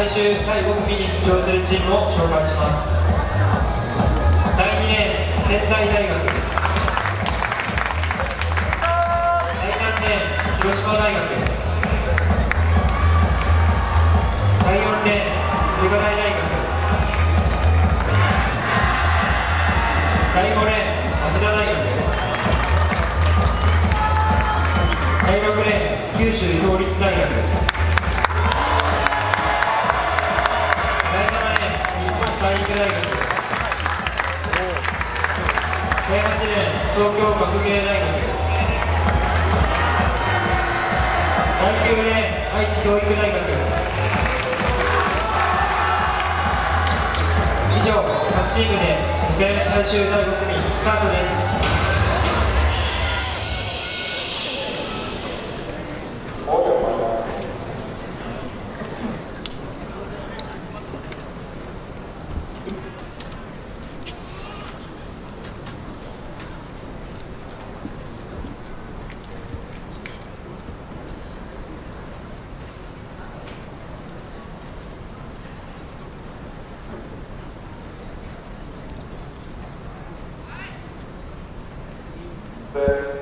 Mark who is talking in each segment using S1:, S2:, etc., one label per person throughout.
S1: 最終第5組に出場するチームを紹介します第2レーン仙台大学。第3レーン広島大学。第4レーン駿河台大学。第5レーン早稲田大学。第6レーン九州東立大学。学大学第8レーン東京学芸大学。第9レーン愛知教育大学。以上8チームで予選最終第5組スタートです。Third,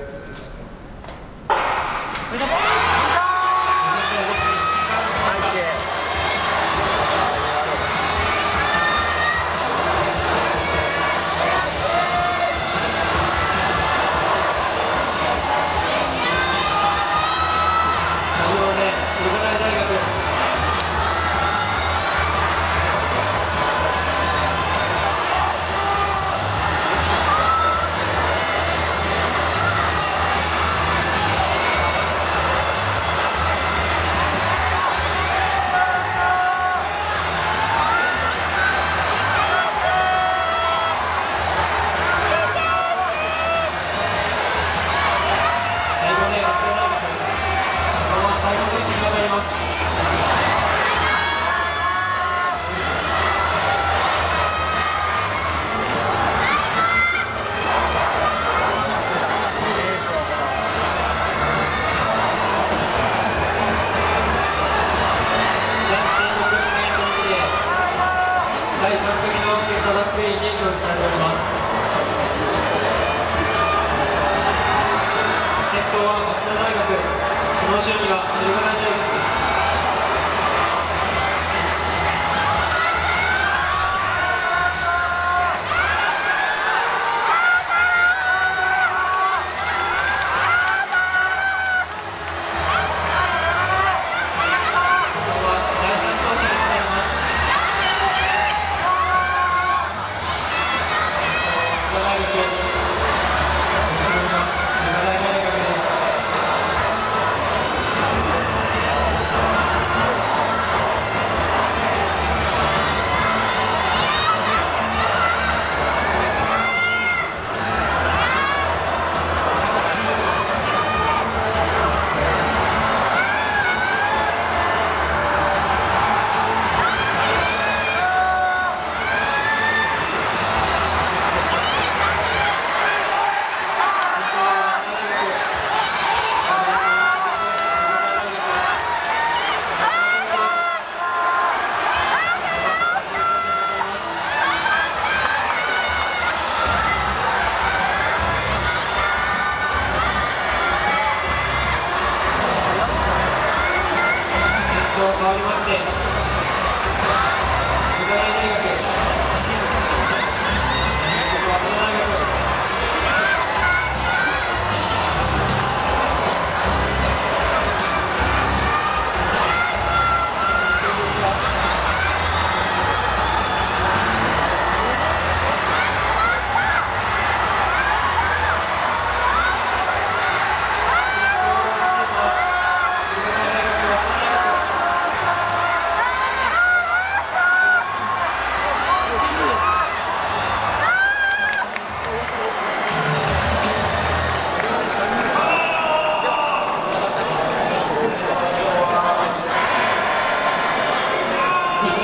S1: 1着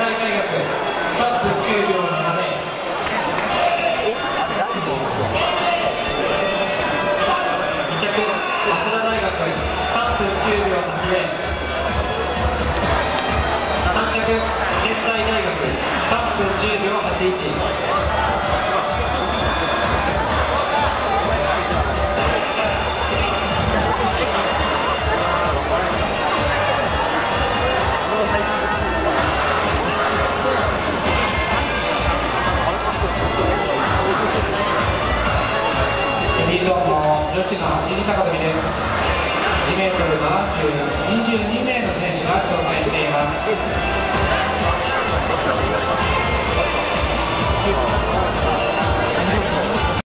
S1: 大学3分9秒702着早稲田大学3分9秒803着仙台大学3分10秒81
S2: 1の8高跳びです 1m7022 名の選手が紹介しています。